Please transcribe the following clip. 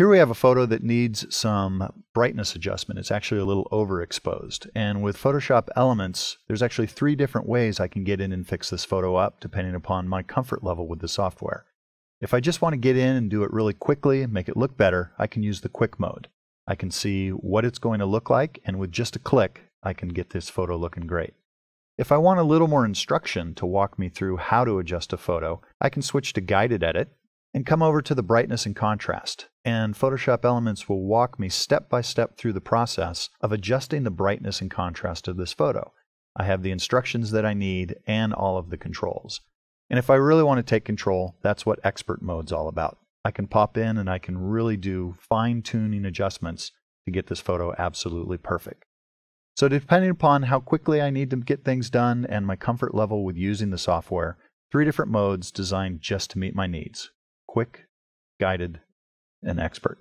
Here we have a photo that needs some brightness adjustment. It's actually a little overexposed. And with Photoshop Elements, there's actually three different ways I can get in and fix this photo up depending upon my comfort level with the software. If I just want to get in and do it really quickly and make it look better, I can use the quick mode. I can see what it's going to look like, and with just a click, I can get this photo looking great. If I want a little more instruction to walk me through how to adjust a photo, I can switch to Guided Edit and come over to the Brightness and Contrast. And Photoshop Elements will walk me step by step through the process of adjusting the brightness and contrast of this photo. I have the instructions that I need and all of the controls. And if I really want to take control, that's what Expert Mode's all about. I can pop in and I can really do fine tuning adjustments to get this photo absolutely perfect. So depending upon how quickly I need to get things done and my comfort level with using the software, three different modes designed just to meet my needs. Quick, guided, and expert.